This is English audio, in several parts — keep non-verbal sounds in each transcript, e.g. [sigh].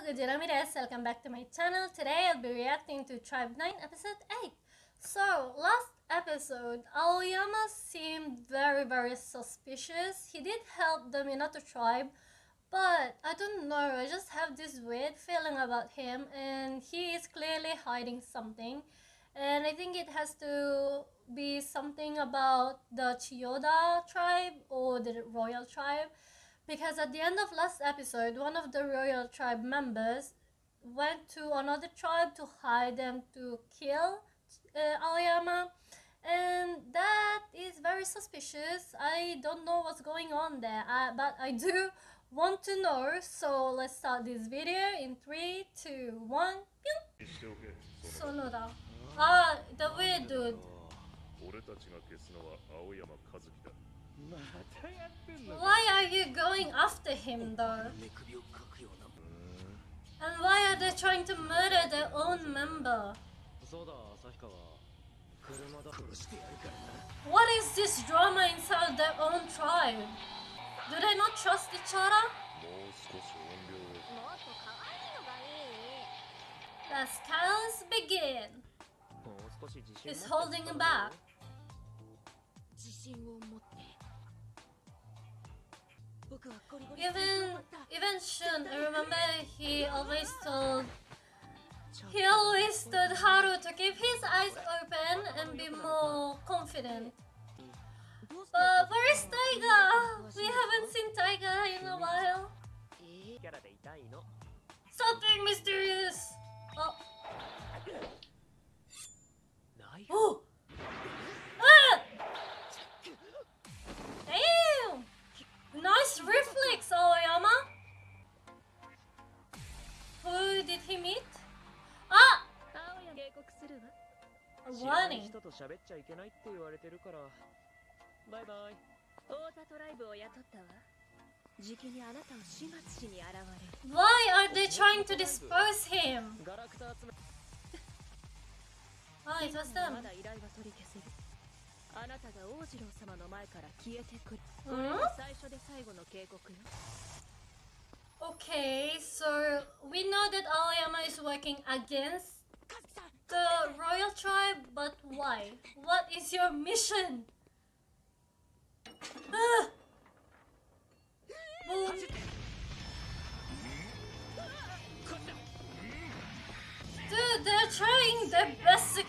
Guji Ramirez, welcome back to my channel. Today I'll be reacting to Tribe 9 episode 8. So, last episode, Aoyama seemed very very suspicious. He did help the Minato tribe, but I don't know, I just have this weird feeling about him and he is clearly hiding something. And I think it has to be something about the Chiyoda tribe or the royal tribe because at the end of last episode, one of the royal tribe members went to another tribe to hide them to kill uh, Aoyama, and that is very suspicious. I don't know what's going on there, uh, but I do want to know. So let's start this video in three, two, one. Pew! しておけその Sonoda. Ah, the weird dude. 俺たちが消すのは青山和樹だ Why are you going after him though? And why are they trying to murder their own member? What is this drama inside their own tribe? Do they not trust each other? Let's counts begin. He's holding him back. Even even Shun, I remember he always told he always told Haru to keep his eyes open and be more confident. But where is Taiga? We haven't seen Taiga in a while. Something mysterious! Oh. Oh! と喋っちゃいけないって言われてるからバイバイ太田トライブを雇ったわじきにあなたを始末しに現れる Why are they trying to dispose him? ガラクタ集め Oh, it was ま them. だ依頼は取り消せるあなたが王子郎様の前から消えてくるこうんれが最初で最後の警告よ Okay, so we know that Aoyama is working against the royal tribe, but why? What is your mission? Ah! Dude, they're trying their best to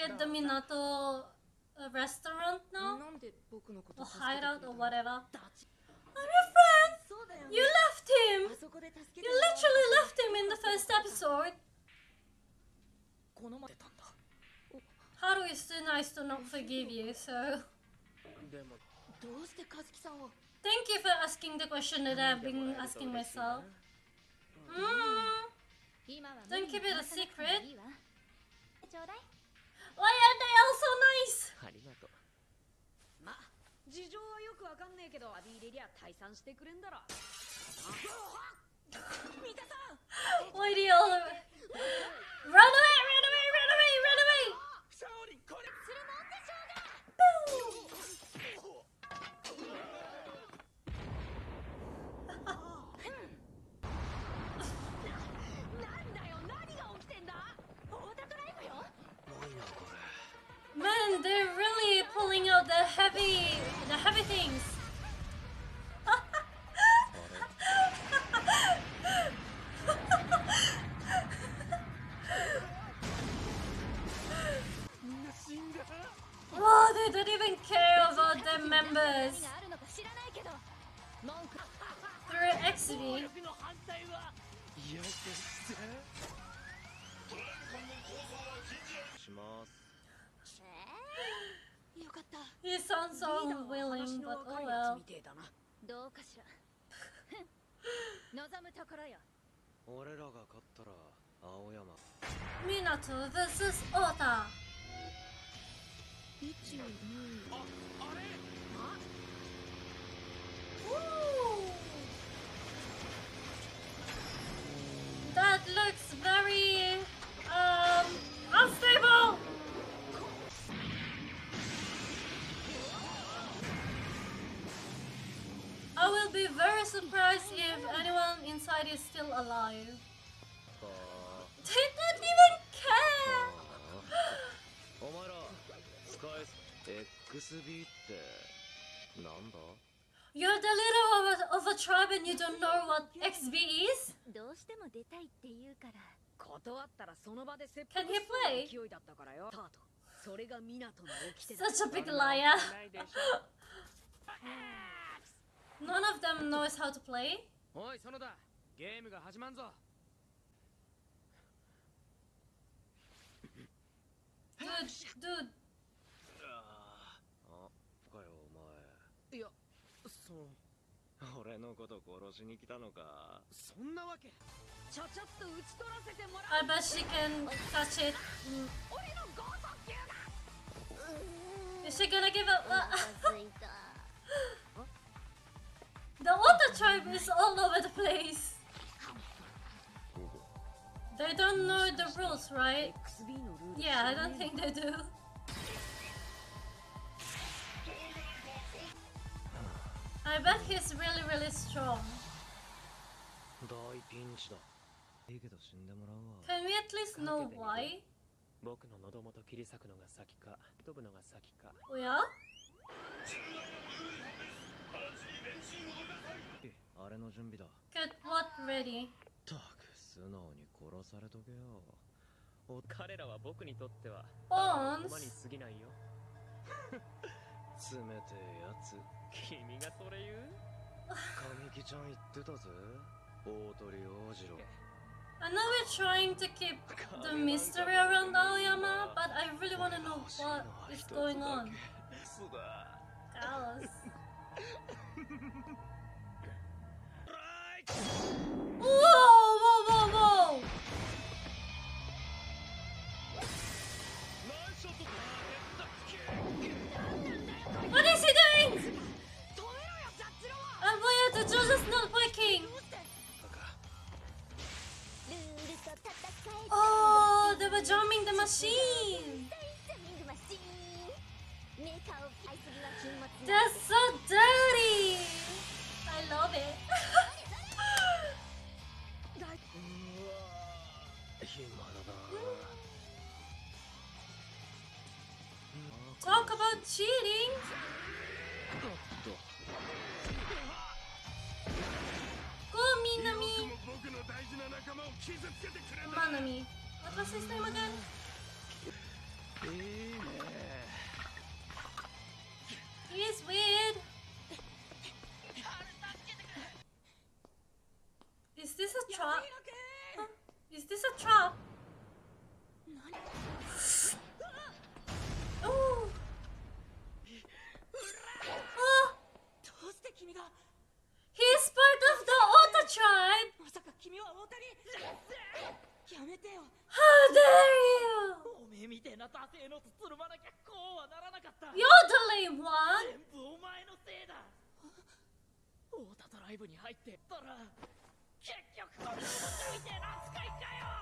like at the Minato restaurant now? Or hideout or whatever. Are you friends? You left him! You literally left him in the first episode! Haru is too nice to not forgive you, so... Thank you for asking the question that I've been asking myself. Mm. Don't keep it a secret. わやだよそナイスありがとう。まあ事情はよくわかんねえけどアビーレリア退散してくれんだろ。ミタさんおいでよ run 反対はよくしてドラの構想は禁じしますえー、よかった。willing but oh well どうかしら望むところよ俺らが勝ったら青山ミナト vs オータ side is still alive. Aww. They don't even care! [gasps] You're the leader of a, of a tribe and you don't know what XB is? Can he play? Such a big liar. [laughs] None of them knows how to play. ゲームが始まんぞ。They don't know the rules, right? XB のルール Yeah, I don't think they do. I bet he's really, really strong. 大ピンチだいいけど死んでもらうわ Can we at least know why? 僕の喉元切り裂くのが先か飛ぶのが先か Oh yeah? あれの準備だ Get what ready? たく 素直に殺されとけよお彼らは僕にとっては?馬に過ぎないよ冷てえやつ君がそれ言う神木ちゃん言ってたぜ大鳥王次郎 I know we're trying to keep the mystery around Aoyama, but I really want to know what is going on. そ That's so dirty! I love it. Talk about cheating! Go, Minami! Manami, what was his name again? やめてよ。How dare you? おめえみてえな惰性のつつるまなきゃこうはならなかった。You're the lame one. 全部お前のせいだ。太田ドライブに入ってったら結局こんなことみてえな扱いかよ。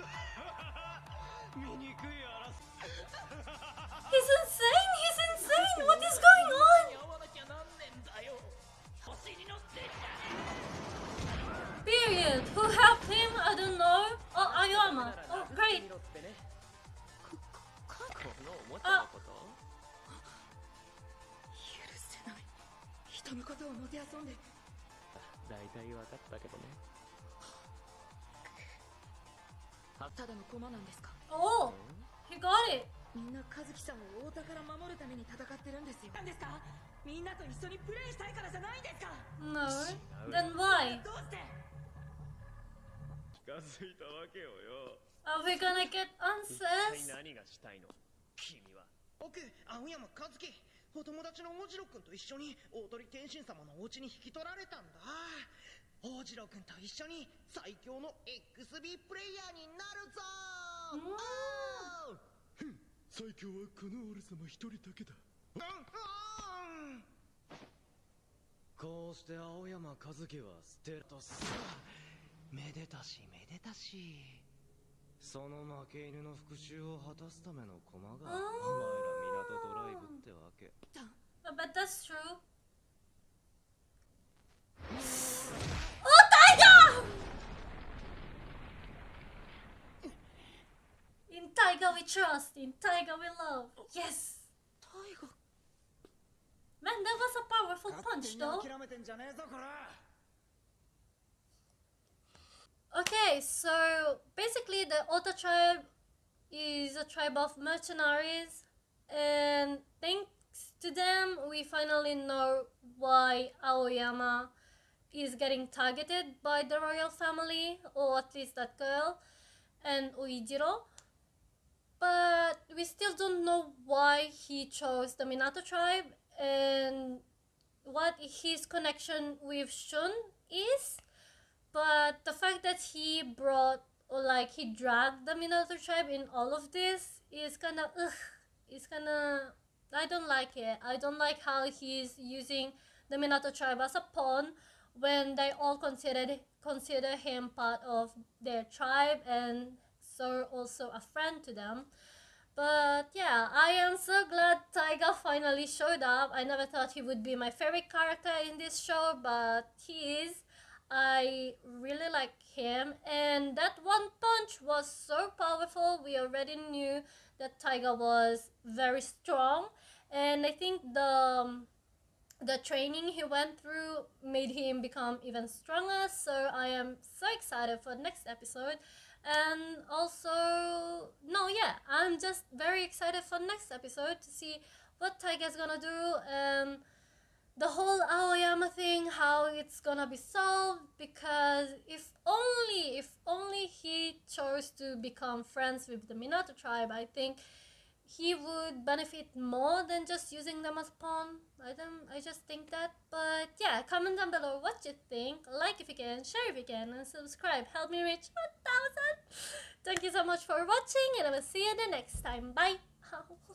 [laughs] 醜い争 He's 大体分かったけどね。ただの駒なんですか？Oh, he got it. みんな和樹さんを太田から守るために戦ってるんですよ。なんですか？みんなと一緒にプレイしたいからじゃないんですか？No. Then why? どうして？近づいたわけよ。よ Are we gonna get 一体 answers? 何がしたいの？君は。僕青山和樹。お友達の大次郎君と一緒に大鳥天心様のお家に引き取られたんだ大次郎君と一緒に最強の XB プレイヤーになるぞ！うん。最強はこの俺様一人だけだ。うん。うんこうして青山和樹は捨てるとさ。めでたしめでたし。その負け犬の復讐を果たすための駒がお前ら港ドライブってわけ。Uh, But that's true. Taiga we trust, in Taiga we love. Yes! Taiga. Man, that was a powerful punch though. Okay, so basically the Ota tribe is a tribe of mercenaries and thanks to them we finally know why Aoyama is getting targeted by the royal family or at least that girl and Ojiro. But we still don't know why he chose the Minato tribe and what his connection with Shun is. But the fact that he brought or like he dragged the Minato tribe in all of this is kind of ugh. It's kind of I don't like it. I don't like how he's using the Minato tribe as a pawn when they all considered consider him part of their tribe and so also a friend to them. But yeah, I am so glad Taiga finally showed up. I never thought he would be my favorite character in this show, but he is. I really like him, and that one punch was so powerful. We already knew that Taiga was very strong, and I think the um, the training he went through made him become even stronger. So I am so excited for the next episode. And also, no, yeah, I'm just very excited for next episode to see what Taiga's gonna do and the whole Aoyama thing, how it's gonna be solved. Because if only, if only he chose to become friends with the Minato tribe, I think he would benefit more than just using them as pawn. I don't, I just think that. But yeah, comment down below what you think. Like if you can, share if you can, and subscribe. Help me reach 1000. Thank you so much for watching, and I will see you the next time. Bye. [laughs]